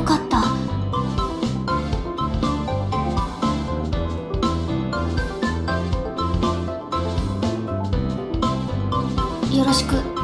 よかったよろしく。